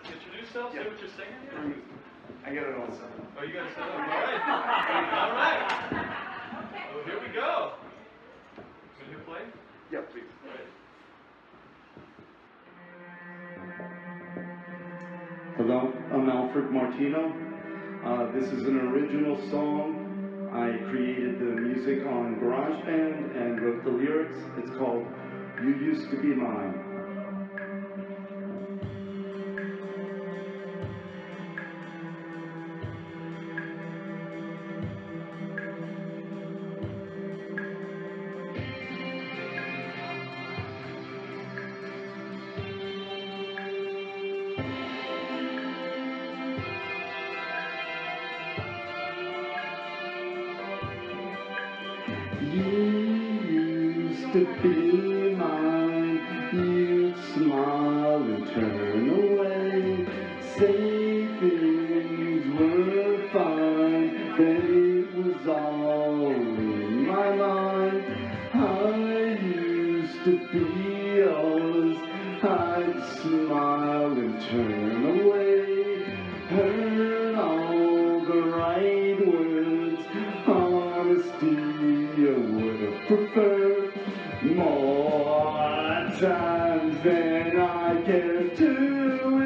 to introduce yourself, say what you're singing here? I got it all set up. Oh, you gotta set up, all right. All right. Oh, here we go. Can you play? Yeah, please. All right. Hello, I'm Alfred Martino. Uh, this is an original song. I created the music on GarageBand and wrote the lyrics. It's called You Used to Be Mine. Used to be mine. You'd smile and turn away. Say things were fine. Then it was all in my mind. I used to be yours. I'd smile and turn away. Heard all the right words. Times I care to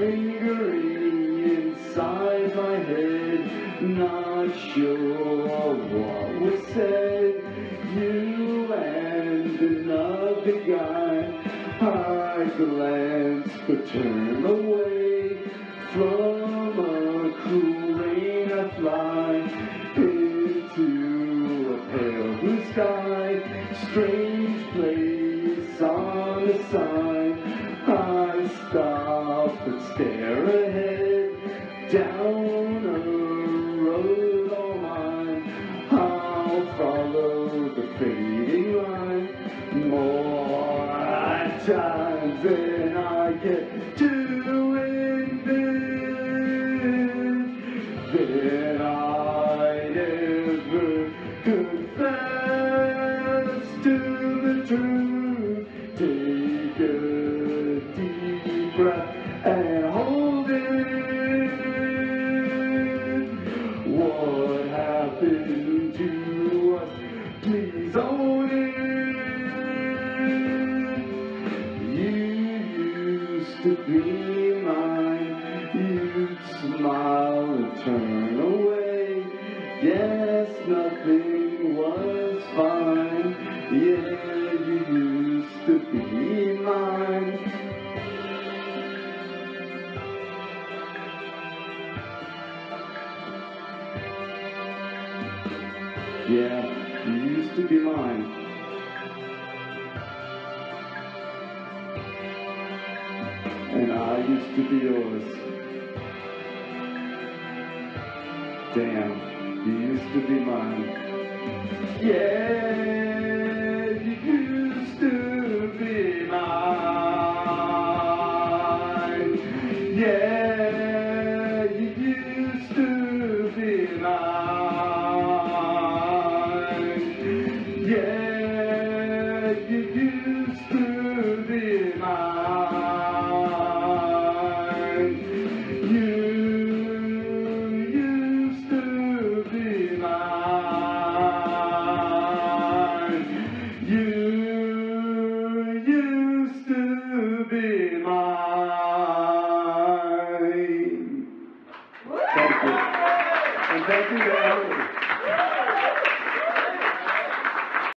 Lingering inside my head. Not sure what was said. You and another guy. I glance but turn away from a cruel rain. I fly into a pale blue sky. Strange place on the sign. Times than I get to admit that I'd ever confess to be mine. You'd smile and turn away. Yes, nothing was fine. Yeah, you used to be mine. Yeah, you used to be mine. Used to be yours. Damn, you used to be mine. Yeah, Thank you, Dan.